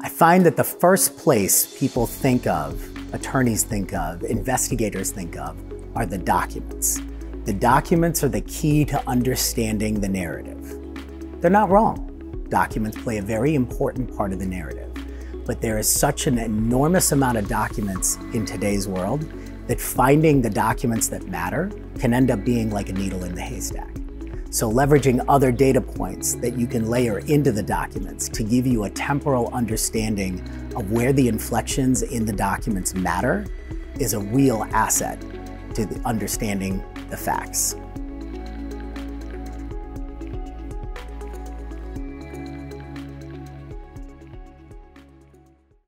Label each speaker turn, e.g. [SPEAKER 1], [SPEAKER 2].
[SPEAKER 1] I find that the first place people think of, attorneys think of, investigators think of, are the documents. The documents are the key to understanding the narrative. They're not wrong. Documents play a very important part of the narrative. But there is such an enormous amount of documents in today's world that finding the documents that matter can end up being like a needle in the haystack. So leveraging other data points that you can layer into the documents to give you a temporal understanding of where the inflections in the documents matter is a real asset to understanding the facts.